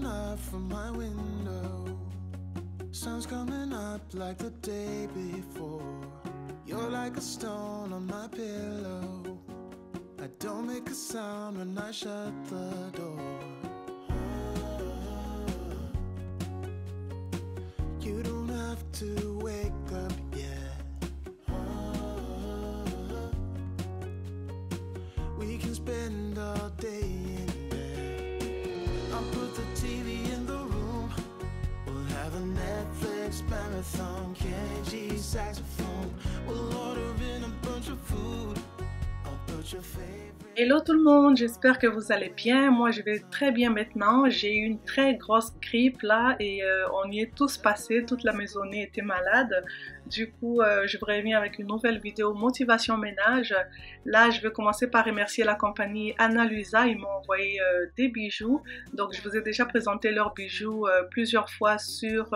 looking up from my window. Sun's coming up like the day before. You're like a stone on my pillow. I don't make a sound when I shut the door. Hello tout le monde, j'espère que vous allez bien. Moi je vais très bien maintenant. J'ai eu une très grosse grippe là et euh, on y est tous passés. Toute la maisonnée était malade. Du coup, euh, je vous reviens avec une nouvelle vidéo motivation ménage. Là, je vais commencer par remercier la compagnie Anna Luisa. Ils m'ont envoyé euh, des bijoux. Donc, je vous ai déjà présenté leurs bijoux euh, plusieurs fois sur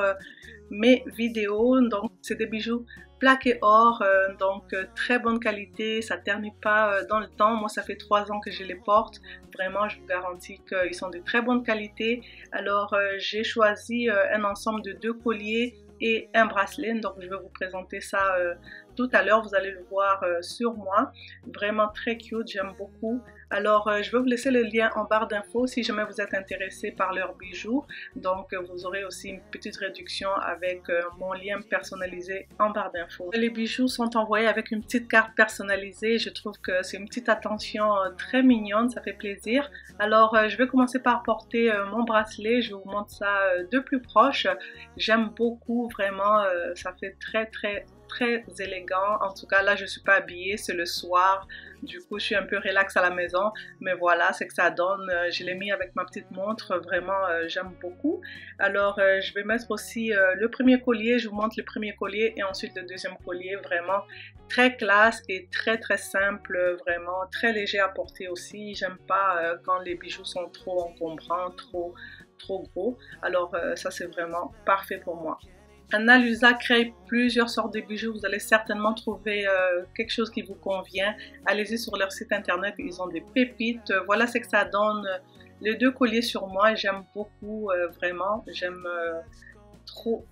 mes vidéos. Donc, c'est des bijoux plaqué or, donc très bonne qualité, ça ternit pas dans le temps. Moi, ça fait trois ans que je les porte. Vraiment, je vous garantis qu'ils sont de très bonne qualité. Alors, j'ai choisi un ensemble de deux colliers et un bracelet. Donc, je vais vous présenter ça euh, tout à l'heure. Vous allez le voir euh, sur moi. Vraiment très cute, j'aime beaucoup. Alors, euh, je vais vous laisser le lien en barre d'infos si jamais vous êtes intéressé par leurs bijoux. Donc, euh, vous aurez aussi une petite réduction avec mon lien personnalisé en barre d'infos. Les bijoux sont envoyés avec une petite carte personnalisée. Je trouve que c'est une petite attention très mignonne, ça fait plaisir. Alors, je vais commencer par porter mon bracelet. Je vous montre ça de plus proche. J'aime beaucoup, vraiment, ça fait très, très, très élégant. En tout cas, là, je suis pas habillée, c'est le soir. Du coup, je suis un peu relax à la maison. Mais voilà, c'est que ça donne. Euh, Je l'ai mis avec ma petite montre. Vraiment, euh, j'aime beaucoup. Alors, euh, je vais mettre aussi le premier collier. Je vous montre le premier collier et ensuite le deuxième collier. Vraiment très classe et très, très simple. Vraiment très léger à porter aussi. J'aime pas quand les bijoux sont trop encombrants, trop, trop gros. Alors, ça, c'est vraiment parfait pour moi. Anna Lusa crée plusieurs sortes de bijoux. Vous allez certainement trouver euh, quelque chose qui vous convient. Allez-y sur leur site internet, ils ont des pépites. Euh, Voilà ce que ça donne. Les deux colliers sur moi, j'aime beaucoup, euh, vraiment. J'aime euh, trop.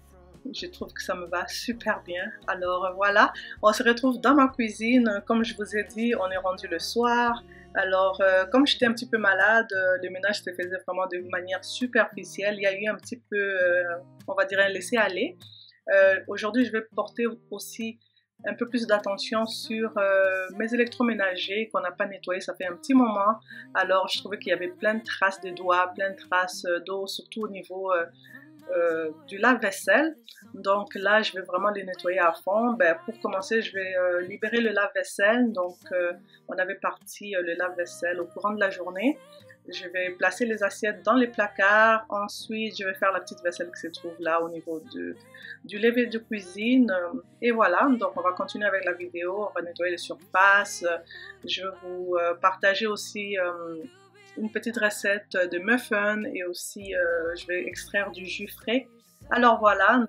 Je trouve que ça me va super bien. Alors euh, voilà, on se retrouve dans ma cuisine. Comme je vous ai dit, on est rendu le soir. Alors, euh, comme j'étais un petit peu malade, euh, le ménage se faisait vraiment de manière superficielle. Il y a eu un petit peu, euh, on va dire, un laisser-aller. Euh, Aujourd'hui, je vais porter aussi un peu plus d'attention sur euh, mes électroménagers qu'on n'a pas nettoyés, ça fait un petit moment. Alors, je trouvais qu'il y avait plein de traces de doigts, plein de traces euh, d'eau, surtout au niveau euh, du lave-vaisselle. Donc là, je vais vraiment les nettoyer à fond. Ben, pour commencer, je vais euh, libérer le lave-vaisselle. Donc, euh, on avait parti le lave-vaisselle au courant de la journée. Je vais placer les assiettes dans les placards. Ensuite, je vais faire la petite vaisselle qui se trouve là au niveau du lever de cuisine. Et voilà, donc on va continuer avec la vidéo. On va nettoyer les surfaces. Je vais vous partager aussi une petite recette de muffins et aussi euh, je vais extraire du jus frais. Alors voilà.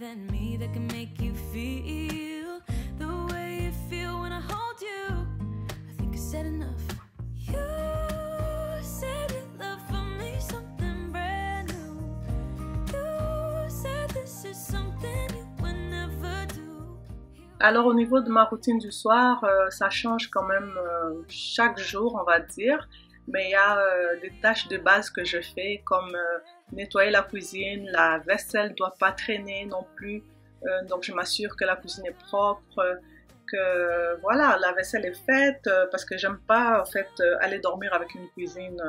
Than me that can make you feel the way you feel when I hold you. I think I said enough. You said you love for me something brand new. You said this is something you would never do. Alors au niveau de ma routine du soir, euh, ça change quand même euh, chaque jour, on va dire. Mais il y a euh, des tâches de base que je fais, comme euh, nettoyer la cuisine, la vaisselle doit pas traîner non plus. Euh, donc je m'assure que la cuisine est propre, que voilà, la vaisselle est faite, euh, parce que j'aime pas en fait euh, aller dormir avec une cuisine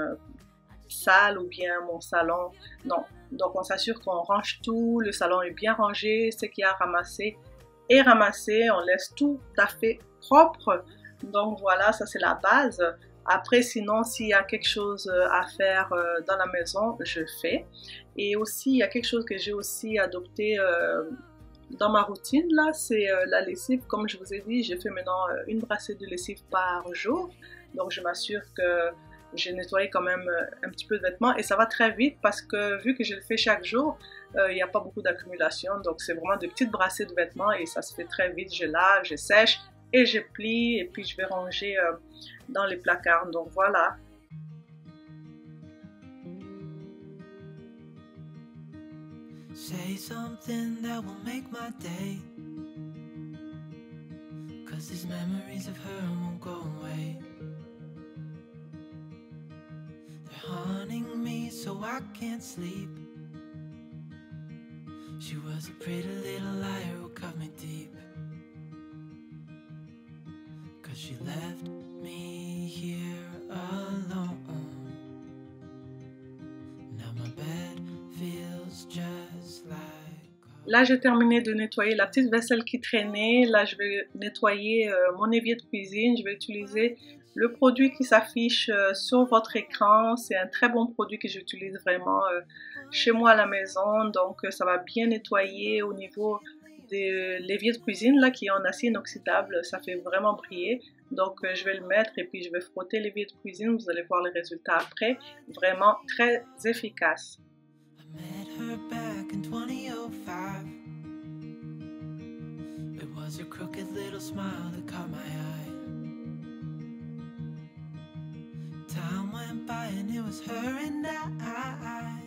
salle ou bien mon salon. Non. Donc on s'assure qu'on range tout, le salon est bien rangé, ce qu'il y a ramassé est ramassé, on laisse tout à fait propre. Donc voilà, ça c'est la base. Après, sinon, s'il y a quelque chose à faire dans la maison, je fais. Et aussi, il y a quelque chose que j'ai aussi adopté dans ma routine, là, c'est la lessive. Comme je vous ai dit, j'ai fait maintenant une brassée de lessive par jour. Donc, je m'assure que j'ai nettoyé quand même un petit peu de vêtements et ça va très vite parce que vu que je le fais chaque jour, il n'y a pas beaucoup d'accumulation. Donc, c'est vraiment de petites brassées de vêtements et ça se fait très vite. Je lave, je sèche et je plie et puis je vais ranger dans les placards. Donc, voilà. Say something that will make my day. Cause these memories of her won't go away. They're haunting me so I can't sleep. She was a pretty little liar who cut me deep. She left me here alone. Now my bed feels just like. Là, j'ai terminé de nettoyer la petite vaisselle qui traînait. Là, je vais nettoyer euh, mon évier de cuisine. Je vais utiliser le produit qui s'affiche euh, sur votre écran. C'est un très bon produit que j'utilise vraiment euh, chez moi à la maison. Donc, ça va bien nettoyer au niveau de l'évier de cuisine là qui est en acier inoxydable. Ça fait vraiment briller. Donc, euh, je vais le mettre et puis je vais frotter l'évier de cuisine. Vous allez voir les résultats après. Vraiment très efficace. I met her back in 2005. It was her crooked little smile that caught my eye. Time went by and it was her and I.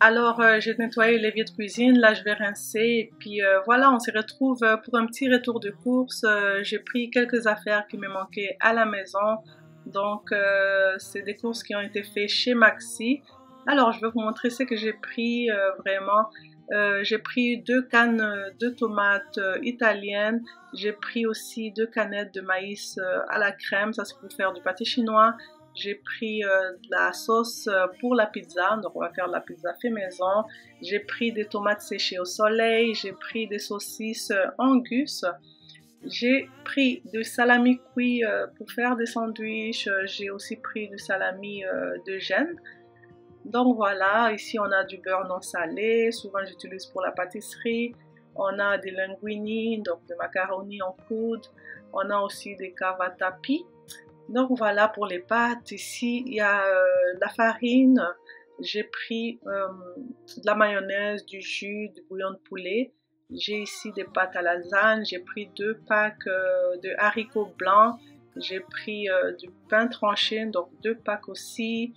Alors, euh, j'ai nettoyé l'évier de cuisine. Là, je vais rincer. Et puis, euh, voilà, on se retrouve euh, pour un petit retour de course. Euh, j'ai pris quelques affaires qui me manquaient à la maison. Donc, euh, c'est des courses qui ont été faites chez Maxi. Alors, je vais vous montrer ce que j'ai pris euh, vraiment. J'ai pris deux cannes de tomates italiennes. J'ai pris aussi deux canettes de maïs à la crème. Ça, c'est pour faire du pâté chinois. J'ai pris euh, de la sauce euh, pour la pizza, donc on va faire la pizza fait maison. J'ai pris des tomates séchées au soleil, j'ai pris des saucisses euh, angus. J'ai pris du salami cuit pour faire des sandwichs. J'ai aussi pris du salami de gêne. Donc voilà, ici on a du beurre non salé, souvent j'utilise pour la pâtisserie. On a des linguini, donc des macaronis en coude. On a aussi des cavatappi. Donc voilà pour les pâtes. Ici, il y a euh, la farine. J'ai pris euh, de la mayonnaise, du jus, du bouillon de poulet. J'ai ici des pâtes à lasagne. J'ai pris deux packs euh, de haricots blancs. J'ai pris euh, du pain tranché, donc deux packs aussi.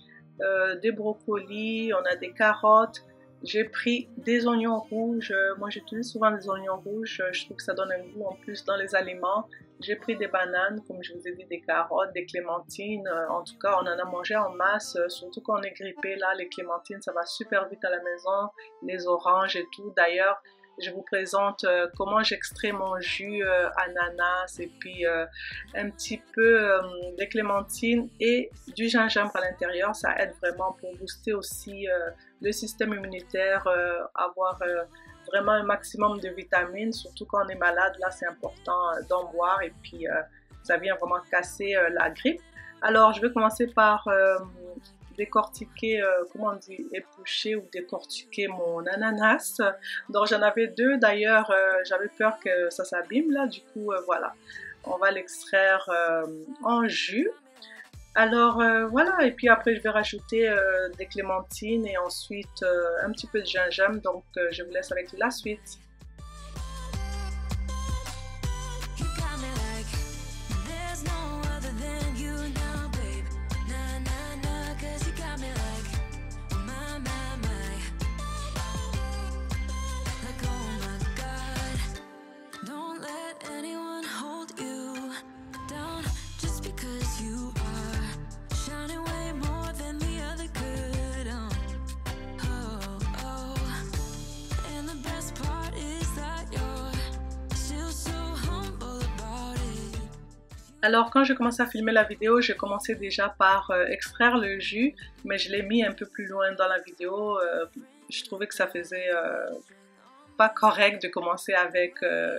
Des brocolis. On a des carottes. J'ai pris des oignons rouges. Euh, Moi, j'utilise souvent des oignons rouges. Euh, Je trouve que ça donne un goût en plus dans les aliments. J'ai pris des bananes, comme je vous ai dit, des carottes, des clémentines. Euh, En tout cas, on en a mangé en masse, surtout quand on est grippé. Là, les clémentines, ça va super vite à la maison. Les oranges et tout. D'ailleurs, je vous présente euh, comment j'extrais mon jus euh, ananas et puis euh, un petit peu euh, de clémentine et du gingembre à l'intérieur. Ça aide vraiment pour booster aussi le système immunitaire, avoir vraiment un maximum de vitamines, surtout quand on est malade. Là, c'est important d'en boire et puis ça vient vraiment casser la grippe. Alors, je vais commencer par décortiquer, euh, comment on dit, éplucher ou décortiquer mon ananas. Donc, j'en avais deux d'ailleurs, euh, j'avais peur que ça s'abîme là, du coup, euh, voilà. On va l'extraire en jus. Alors voilà, et puis après je vais rajouter des clémentines et ensuite un petit peu de gingembre. Donc je vous laisse avec la suite. Alors quand j'ai commencé à filmer la vidéo, j'ai commencé déjà par euh, extraire le jus, mais je l'ai mis un peu plus loin dans la vidéo. Euh, je trouvais que ça faisait euh, pas correct de commencer avec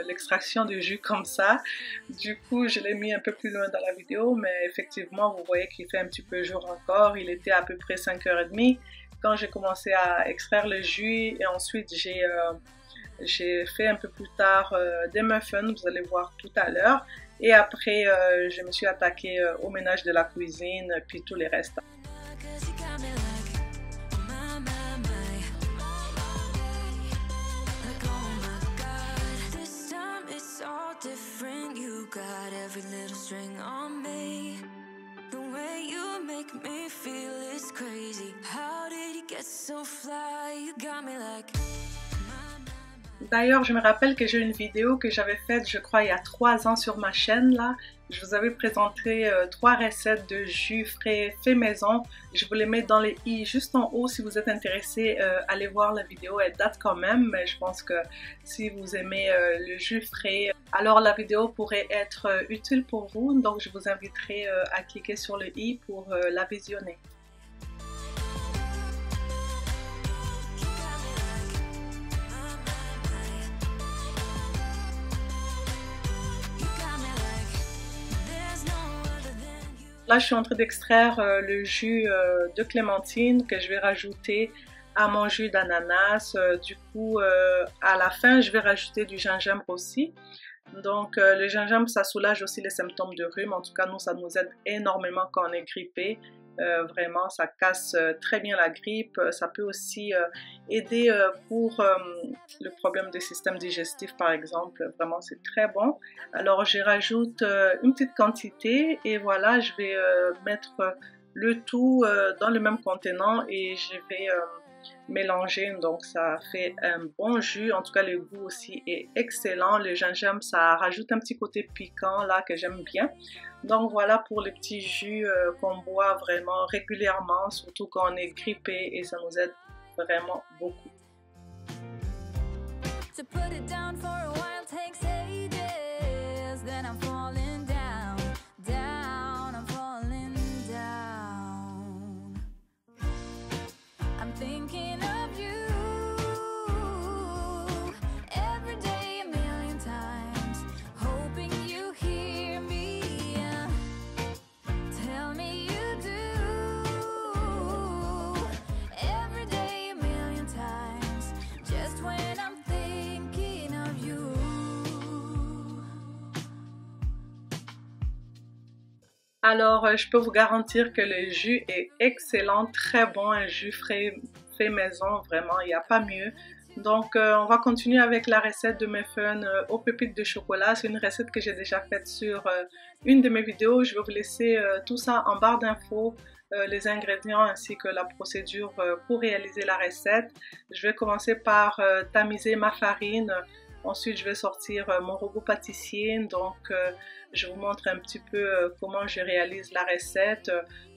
l'extraction du jus comme ça. Du coup, je l'ai mis un peu plus loin dans la vidéo, mais effectivement, vous voyez qu'il fait un petit peu jour encore. Il était à peu près 5h30 quand j'ai commencé à extraire le jus et ensuite j'ai j'ai fait un peu plus tard des muffins, vous allez voir tout à l'heure. Et après, euh, je me suis attaquée euh, au ménage de la cuisine, puis tous les restes. So fly? You got me like. D'ailleurs, je me rappelle que j'ai une vidéo que j'avais faite, je crois, il y a trois ans sur ma chaîne là. Je vous avais présenté euh, trois recettes de jus frais fait maison. Je vous les mets dans les i juste en haut si vous êtes intéressé. Euh, allez voir la vidéo, elle date quand même, mais je pense que si vous aimez euh, le jus frais, alors la vidéo pourrait être utile pour vous. Donc je vous inviterai à cliquer sur le i pour la visionner. Là, je suis en train d'extraire euh, le jus euh, de clémentine que je vais rajouter à mon jus d'ananas. Euh, du coup, à la fin, je vais rajouter du gingembre aussi. Donc, le gingembre, ça soulage aussi les symptômes de rhume. En tout cas, nous, ça nous aide énormément quand on est grippé. Euh, vraiment, ça casse euh, très bien la grippe. Euh, Ça peut aussi euh, aider pour le problème du système digestif, par exemple. Vraiment, c'est très bon. Alors, je rajoute une petite quantité et voilà, je vais mettre le tout dans le même contenant et je vais mélanger. Donc, ça fait un bon jus. En tout cas, le goût aussi est excellent. Le gingembre, ça rajoute un petit côté piquant là que j'aime bien. Donc, voilà pour les petits jus euh, qu'on boit vraiment régulièrement, surtout quand on est grippé et ça nous aide vraiment beaucoup. Alors, euh, je peux vous garantir que le jus est excellent, très bon, un jus frais fait maison, vraiment, il n'y a pas mieux. Donc, euh, on va continuer avec la recette de mes fun euh, aux pépites de chocolat. C'est une recette que j'ai déjà faite sur une de mes vidéos. Je vais vous laisser tout ça en barre d'infos, les ingrédients ainsi que la procédure pour réaliser la recette. Je vais commencer par tamiser ma farine. Ensuite, je vais sortir euh, mon robot pâtissier. Donc, euh, je vous montre un petit peu euh, comment je réalise la recette.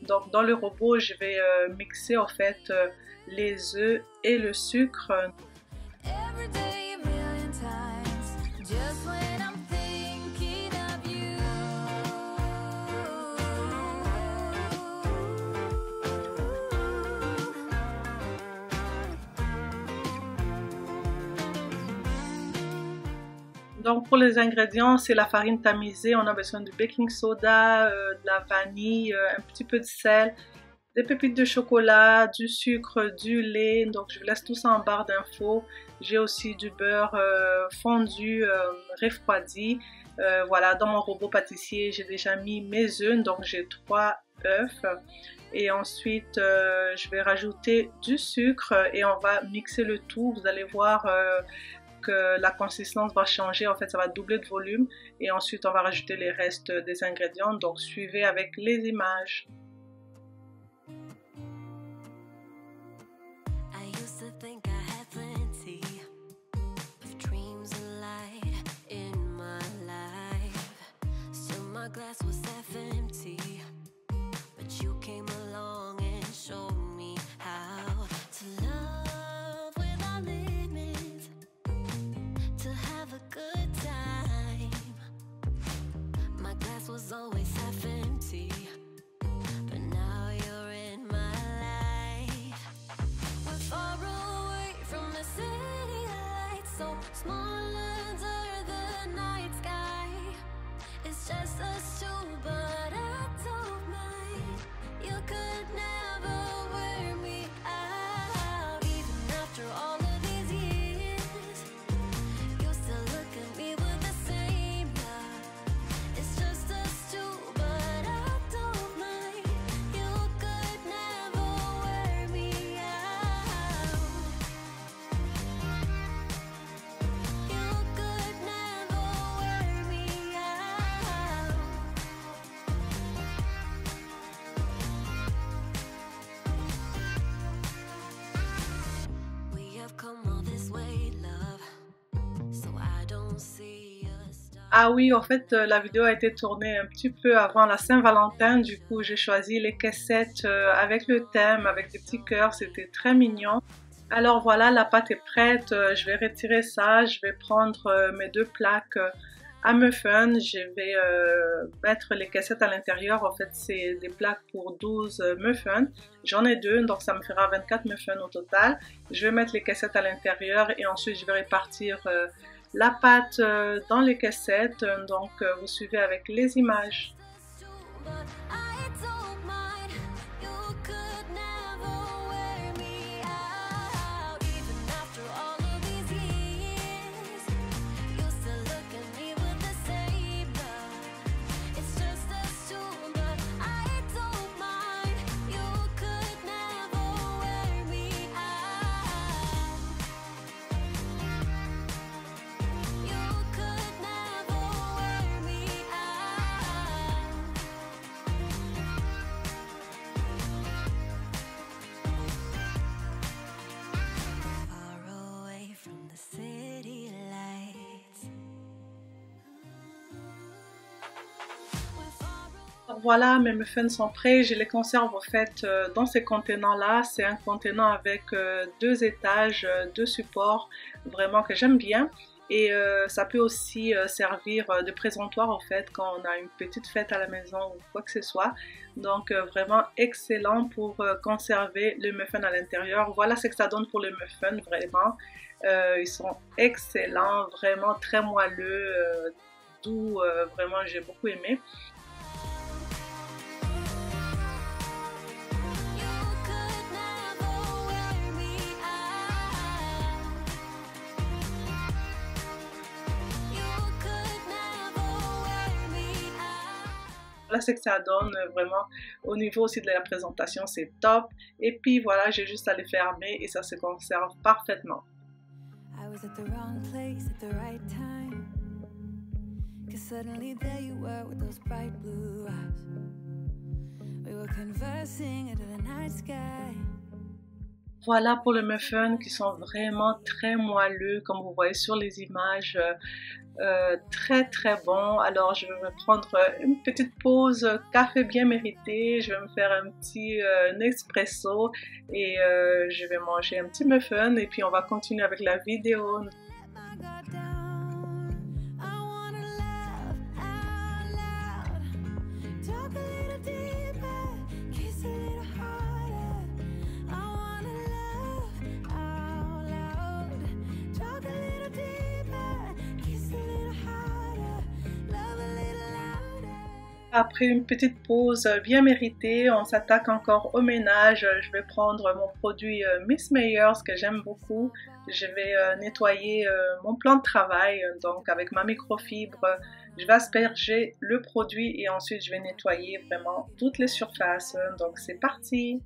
Donc, dans le robot, je vais mixer en fait les œufs et le sucre. Donc, pour les ingrédients, c'est la farine tamisée. On a besoin du baking soda, euh, de la vanille, euh, un petit peu de sel, des pépites de chocolat, du sucre, du lait. Donc, je vous laisse tout ça en barre d'infos. J'ai aussi du beurre euh, fondu, euh, refroidi. Voilà, dans mon robot pâtissier, j'ai déjà mis mes œufs. Donc, j'ai trois œufs. Et ensuite, je vais rajouter du sucre et on va mixer le tout. Vous allez voir la consistance va changer. En fait, ça va doubler de volume. Et ensuite, on va rajouter les restes des ingrédients. Donc, suivez avec les images. Ah oui, en fait, euh, la vidéo a été tournée un petit peu avant la Saint-Valentin. Du coup, j'ai choisi les caissettes euh, avec le thème, avec des petits cœurs. C'était très mignon. Alors voilà, la pâte est prête. Euh, Je vais retirer ça. Je vais prendre mes deux plaques à muffin. Je vais mettre les caissettes à l'intérieur. En fait, c'est des plaques pour 12 euh, muffins. J'en ai deux, donc ça me fera 24 muffins au total. Je vais mettre les caissettes à l'intérieur et ensuite je vais répartir la pâte euh, dans les caissettes. Donc euh, vous suivez avec les images. Voilà, mes muffins sont prêts. Je les conserve en fait euh, dans ces contenants-là. C'est un contenant avec euh, deux étages, euh, deux supports, vraiment que j'aime bien. Et ça peut aussi servir de présentoir en fait quand on a une petite fête à la maison ou quoi que ce soit. Donc vraiment excellent pour conserver le muffin à l'intérieur. Voilà ce que ça donne pour le muffin vraiment. Ils sont excellents, vraiment très moelleux, doux, vraiment j'ai beaucoup aimé. Là, c'est que ça donne euh, vraiment au niveau aussi de la présentation, c'est top. Et puis voilà, j'ai juste à les fermer et ça se conserve parfaitement. I was at the wrong place at the right time. Cause suddenly there you were with those bright blue eyes. We were conversing under the night sky. Voilà pour le muffin qui sont vraiment très moelleux, comme vous voyez sur les images. euh, euh, très très bon. Alors je vais me prendre une petite pause café bien mérité. Je vais me faire un petit euh, espresso et je vais manger un petit muffin et puis on va continuer avec la vidéo. Après une petite pause bien méritée, on s'attaque encore au ménage. Je vais prendre mon produit euh, Miss Meyers que j'aime beaucoup. Je vais euh, nettoyer euh, mon plan de travail. Donc avec ma microfibre, je vais asperger le produit et ensuite je vais nettoyer vraiment toutes les surfaces. Donc c'est parti.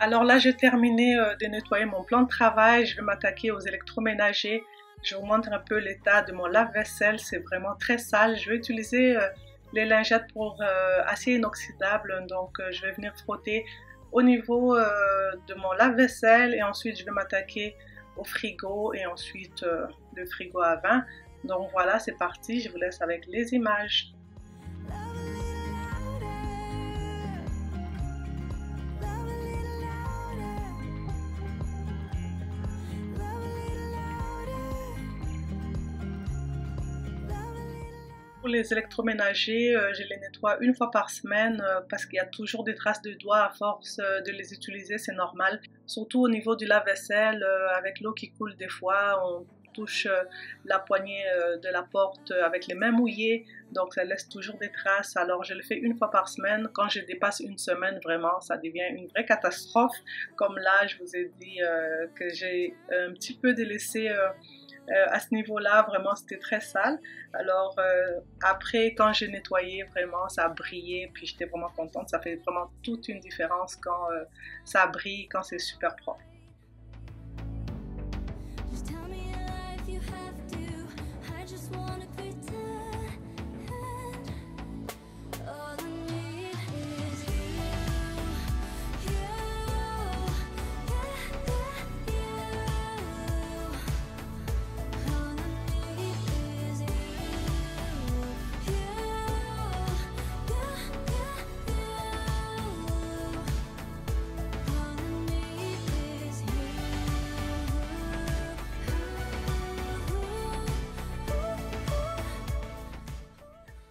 Alors là, j'ai terminé euh, de nettoyer mon plan de travail. Je vais m'attaquer aux électroménagers. Je vous montre un peu l'état de mon lave-vaisselle. C'est vraiment très sale. Je vais utiliser euh, les lingettes pour euh, acier inoxydable. Donc, je vais venir frotter au niveau de mon lave-vaisselle et ensuite je vais m'attaquer au frigo et ensuite le frigo à vin. Donc voilà, c'est parti. Je vous laisse avec les images. Pour les électroménagers, euh, je les nettoie une fois par semaine euh, parce qu'il y a toujours des traces de doigts à force euh, de les utiliser, c'est normal. Surtout au niveau du lave-vaisselle, avec l'eau qui coule des fois, on touche la poignée de la porte avec les mains mouillées, donc ça laisse toujours des traces. Alors je le fais une fois par semaine. Quand je dépasse une semaine, vraiment, ça devient une vraie catastrophe. Comme là, je vous ai dit que j'ai un petit peu délaissé à ce niveau-là, vraiment, c'était très sale. Alors, euh, après, quand j'ai nettoyé, vraiment, ça a brillé, puis j'étais vraiment contente. Ça fait vraiment toute une différence quand euh, ça brille, quand c'est super propre.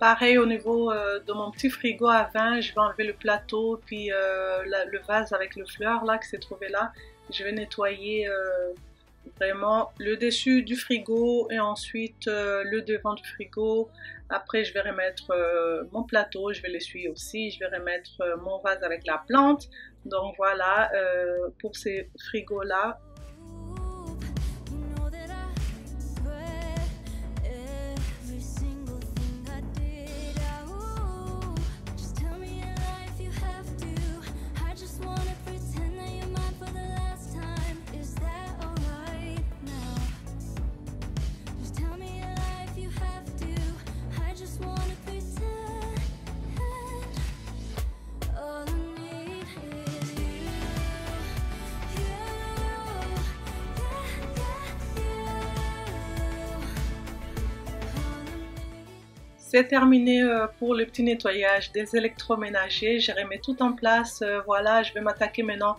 Pareil au niveau euh, de mon petit frigo à vin, je vais enlever le plateau, puis euh, le vase avec le fleur là qui s'est trouvé là. Je vais nettoyer euh, vraiment le dessus du frigo et ensuite le devant du frigo. Après, je vais remettre mon plateau, je vais l'essuyer aussi. Je vais remettre mon vase avec la plante. Donc voilà, pour ces frigos là, C'est terminé euh, pour le petit nettoyage des électroménagers. J'ai remis tout en place. Euh, voilà, je vais m'attaquer maintenant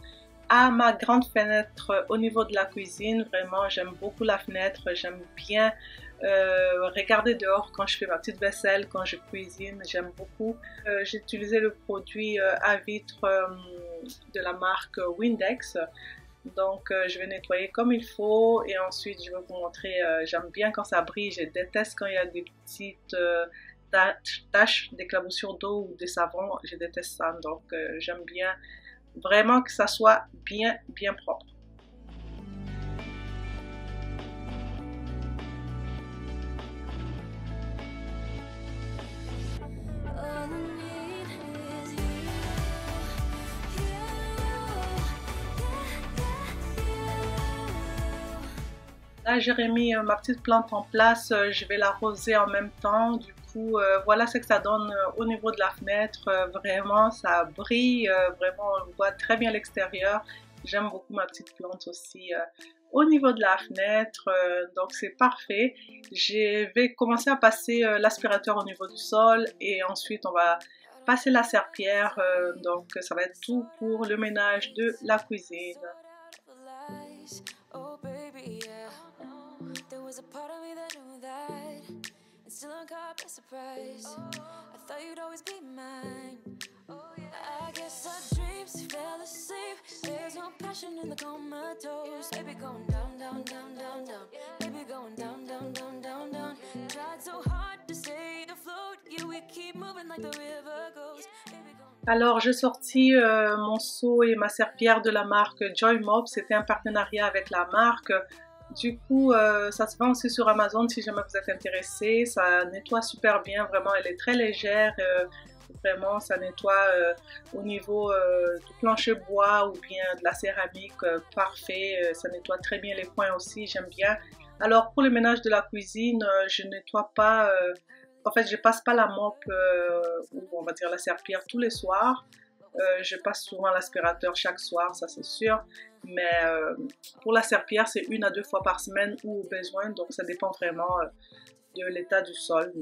à ma grande fenêtre euh, au niveau de la cuisine. Vraiment, j'aime beaucoup la fenêtre. J'aime bien regarder dehors quand je fais ma petite vaisselle, quand je cuisine. J'aime beaucoup. J'ai utilisé le produit à vitre de la marque Windex. Donc, euh, je vais nettoyer comme il faut et ensuite je vais vous montrer. euh, J'aime bien quand ça brille. Je déteste quand il y a des petites euh, taches, taches d'éclaboussure d'eau ou de savon. Je déteste ça. Donc, euh, j'aime bien vraiment que ça soit bien, bien propre. Là, j'ai remis ma petite plante en place. Euh, je vais l'arroser en même temps. Du coup, euh, voilà ce que ça donne euh, au niveau de la fenêtre. Vraiment, ça brille. vraiment, on voit très bien l'extérieur. J'aime beaucoup ma petite plante aussi. au niveau de la fenêtre, donc c'est parfait. Je vais commencer à passer l'aspirateur au niveau du sol et ensuite on va passer la serpillère. euh, donc ça va être tout pour le ménage de la cuisine. Alors, j'ai sorti euh, mon seau et ma serpillère de la marque Joy Mop. C'était un partenariat avec la marque. Du coup, euh, ça se vend aussi sur Amazon si jamais vous êtes intéressé. Ça nettoie super bien. Vraiment, elle est très légère. euh, vraiment, ça nettoie euh, au niveau du plancher bois ou bien de la céramique. parfait. Ça nettoie très bien les coins aussi. J'aime bien. Alors, pour le ménage de la cuisine, je nettoie pas. en fait, je passe pas la mop ou on va dire la serpillère tous les soirs. Euh, je passe souvent l'aspirateur chaque soir, ça c'est sûr. Mais euh, pour la serpillère, c'est une à deux fois par semaine ou au besoin. Donc ça dépend vraiment euh, de l'état du sol.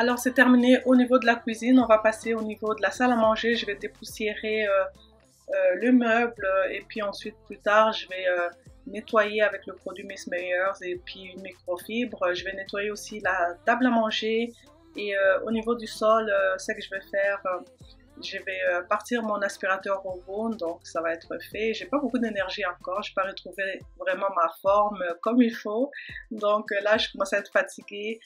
Alors c'est terminé au niveau de la cuisine, on va passer au niveau de la salle à manger. Je vais dépoussiérer euh, euh, le meuble et puis ensuite plus tard je vais euh, nettoyer avec le produit Miss Meyers et puis une microfibre. Je vais nettoyer aussi la table à manger et au niveau du sol, ce que je vais faire, je vais partir mon aspirateur robot, donc ça va être fait. J'ai pas beaucoup d'énergie encore, je n'ai pas retrouvé vraiment ma forme comme il faut. Donc là, je commence à être fatiguée.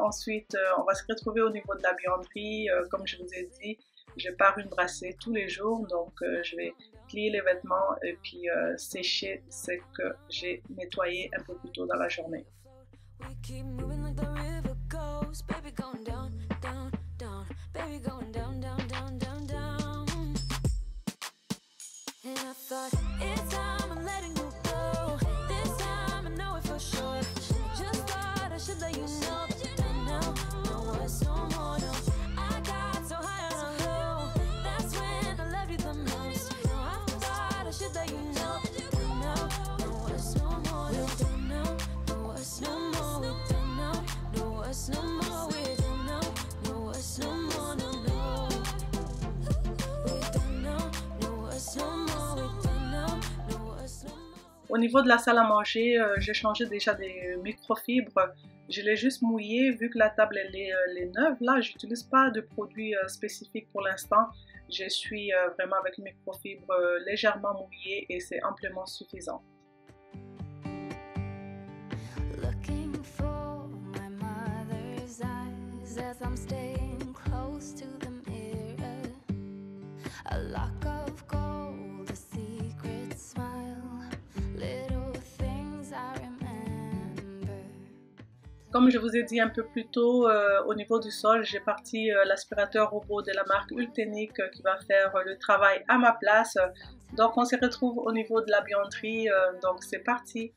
Ensuite, on va se retrouver au niveau de la buanderie, comme je vous ai dit je pars une brassée tous les jours, donc euh, je vais plier les vêtements et puis euh, sécher ce que j'ai nettoyé un peu plus tôt dans la journée. thought Au niveau de la salle à manger, euh, j'ai changé déjà des microfibres. Je l'ai juste mouillé vu que la table elle est, euh, neuve. Là, j'utilise pas de produits euh, spécifiques pour l'instant. Je suis vraiment avec microfibres légèrement mouillées et c'est amplement suffisant. Comme je vous ai dit un peu plus tôt, euh, au niveau du sol, j'ai parti euh, l'aspirateur robot de la marque Ultenic euh, qui va faire le travail à ma place. Donc on se retrouve au niveau de la buanderie. donc c'est parti.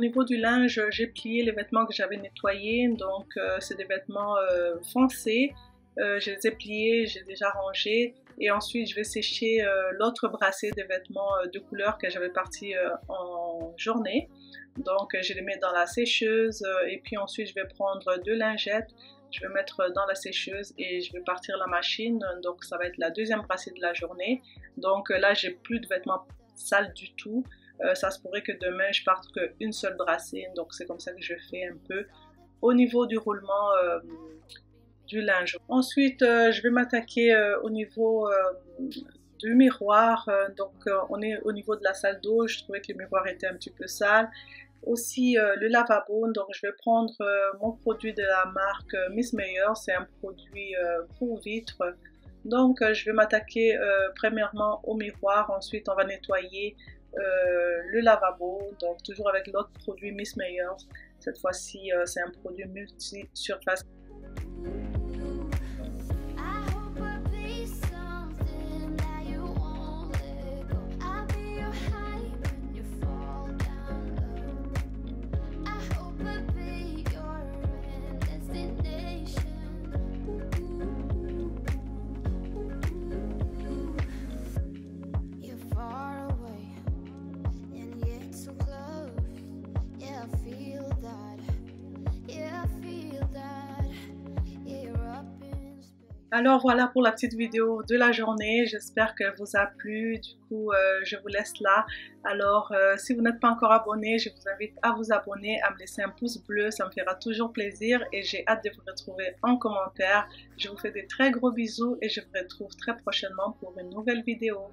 Au niveau du linge, j'ai plié les vêtements que j'avais nettoyés, donc euh, c'est des vêtements euh, foncés. Euh, je les ai pliés, j'ai déjà rangé et ensuite je vais sécher l'autre brassée des vêtements de couleur que j'avais parti en journée. Donc je les mets dans la sécheuse et puis ensuite je vais prendre deux lingettes, je vais mettre dans la sécheuse et je vais partir la machine. Donc ça va être la deuxième brassée de la journée. Donc là j'ai plus de vêtements sales du tout. Euh, ça se pourrait que demain je parte qu'une seule brassée, donc c'est comme ça que je fais un peu au niveau du roulement euh, du linge. Ensuite, euh, je vais m'attaquer au niveau du miroir. donc, on est au niveau de la salle d'eau. Je trouvais que le miroir était un petit peu sale. aussi le lavabo. Donc je vais prendre mon produit de la marque Miss Meyer. C'est un produit pour vitre. Donc je vais m'attaquer premièrement au miroir. Ensuite on va nettoyer le lavabo. Donc toujours avec l'autre produit Miss Meyer. Cette fois-ci c'est un produit multi-surface. Alors voilà pour la petite vidéo de la journée. J'espère qu'elle vous a plu. Du coup, euh, je vous laisse là. Alors, euh, si vous n'êtes pas encore abonné, je vous invite à vous abonner, à me laisser un pouce bleu. Ça me fera toujours plaisir et j'ai hâte de vous retrouver en commentaire. Je vous fais des très gros bisous et je vous retrouve très prochainement pour une nouvelle vidéo.